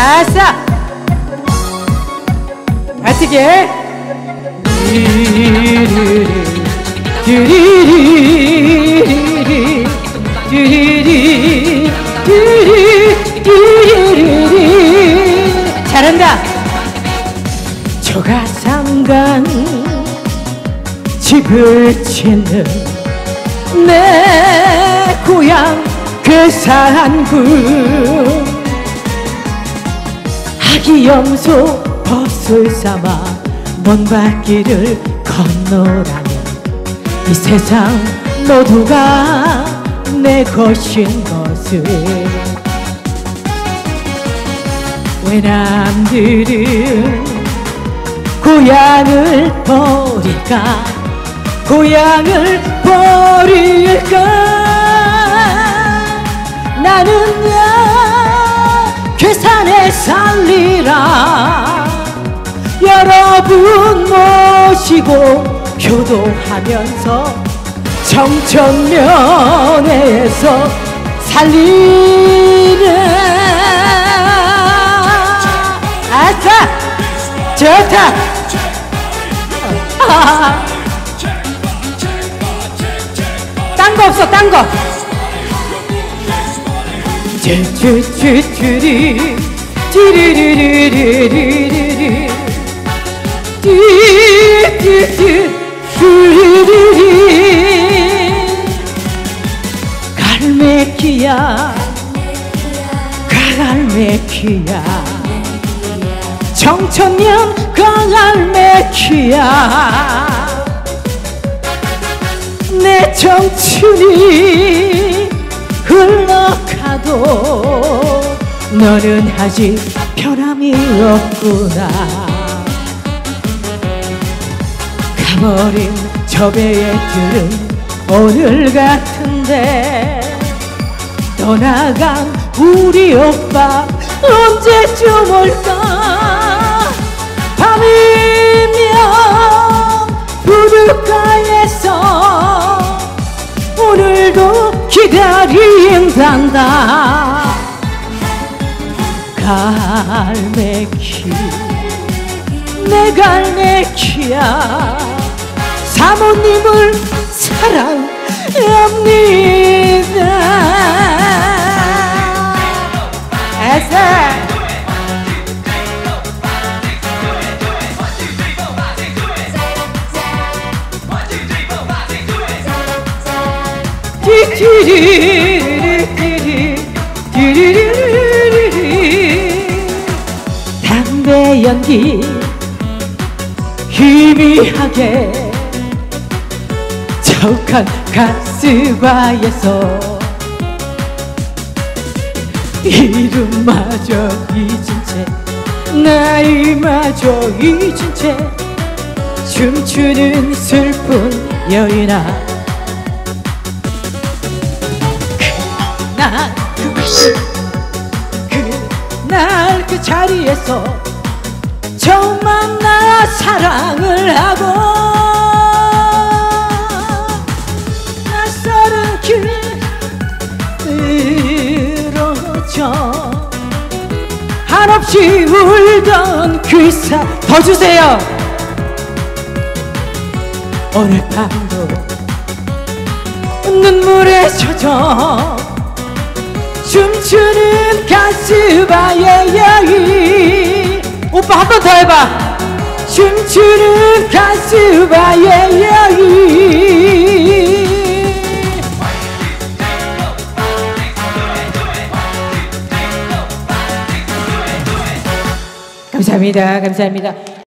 아싸! 어떻게! 잘한다! 조가상간 집을 짓는 내 고향 아 기 염소 벗을 삼아 먼 발길을 건너라면 이 세상 모두가 내 것인 것을. 외남들은 고향을 버릴까? 고향을 버릴까? 나는야 괴산에 살리라. 여러분 모시고 효도하면서 청천면에서 살리는 아싸! 좋다. 딴거 없어 딴거 쭈쭈쭈쭈리 찌리리리리리리리. 찌찌찌리리리. 갈매기야 갈매기야. 청천년 갈매기야. 내 청춘이 흘러 가도 너는 아직 변함이 없구나. 가버린 저 배의 줄은 오늘 같은데 떠나간 우리 오빠 언제쯤 올까? 밤이면 부둣가에서 오늘도 기다린단다. 갈매기 내 갈매기야. 사모님을 사랑합니다 담배 연기 희미하게 적한 가스바에서 이름마저 잊은 채 나이마저 잊은 채 춤추는 슬픈 여인아 그날 그 자리에서 처음 만나 사랑을 하고 낯설은 길으로져 한없이 울던 그사더 주세요. 오늘 밤도 눈물에 젖어 춤추는 가스바의 여인. 오빠 한 번 더 해봐. 춤추는 가스바의 여인. 감사합니다. 감사합니다